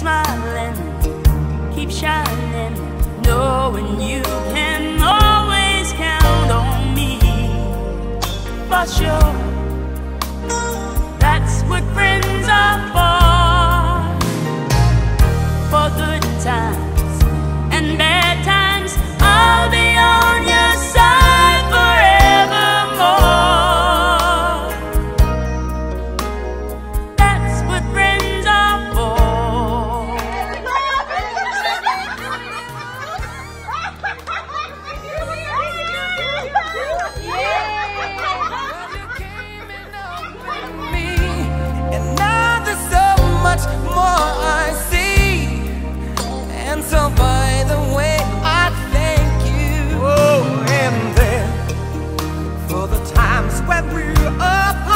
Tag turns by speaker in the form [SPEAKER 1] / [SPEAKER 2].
[SPEAKER 1] smiling, keep shining, knowing you can always count on me. For sure.
[SPEAKER 2] so by the way, I thank you. Oh, and then for the times when we are.